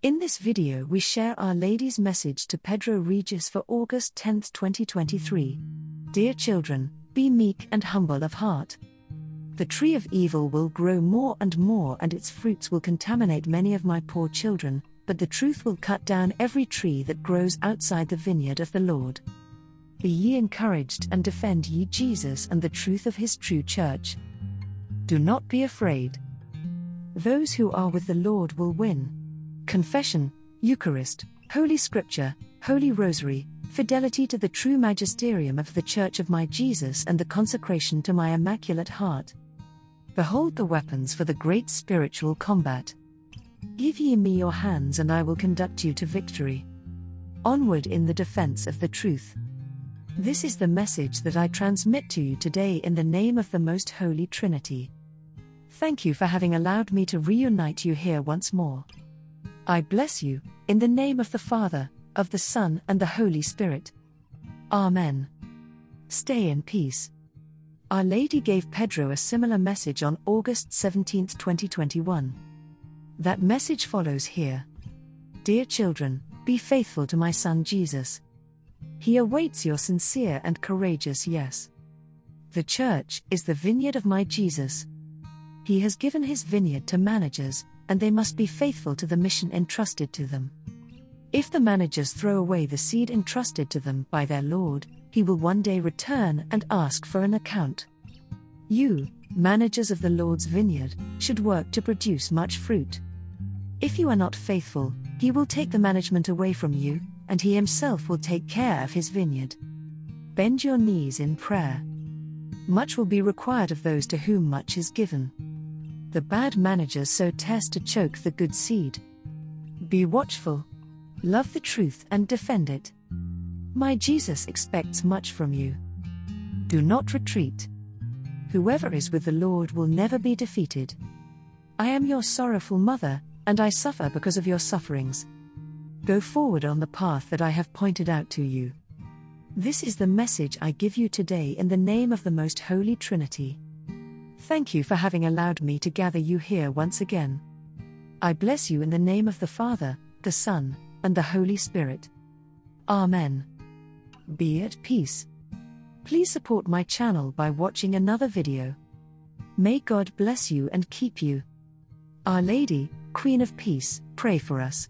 In this video, we share Our Lady's message to Pedro Regis for August 10, 2023. Dear children, be meek and humble of heart. The tree of evil will grow more and more, and its fruits will contaminate many of my poor children, but the truth will cut down every tree that grows outside the vineyard of the Lord. Be ye encouraged and defend ye Jesus and the truth of his true church. Do not be afraid. Those who are with the Lord will win. Confession, Eucharist, Holy Scripture, Holy Rosary, fidelity to the true magisterium of the Church of my Jesus, and the consecration to my Immaculate Heart. Behold the weapons for the great spiritual combat. Give ye me your hands, and I will conduct you to victory. Onward in the defense of the truth. This is the message that I transmit to you today in the name of the Most Holy Trinity. Thank you for having allowed me to reunite you here once more. I bless you, in the name of the Father, of the Son, and the Holy Spirit. Amen. Stay in peace. Our Lady gave Pedro a similar message on August 17, 2021. That message follows here. Dear children, be faithful to my son Jesus. He awaits your sincere and courageous yes. The church is the vineyard of my Jesus. He has given his vineyard to managers, and they must be faithful to the mission entrusted to them. If the managers throw away the seed entrusted to them by their Lord, he will one day return and ask for an account. You, managers of the Lord's vineyard, should work to produce much fruit. If you are not faithful, he will take the management away from you, and he himself will take care of his vineyard. Bend your knees in prayer. Much will be required of those to whom much is given. The bad managers sow test to choke the good seed. Be watchful. Love the truth and defend it. My Jesus expects much from you. Do not retreat. Whoever is with the Lord will never be defeated. I am your sorrowful mother, and I suffer because of your sufferings. Go forward on the path that I have pointed out to you. This is the message I give you today in the name of the Most Holy Trinity. Thank you for having allowed me to gather you here once again. I bless you in the name of the Father, the Son, and the Holy Spirit. Amen. Be at peace. Please support my channel by watching another video. May God bless you and keep you. Our Lady, Queen of Peace, pray for us.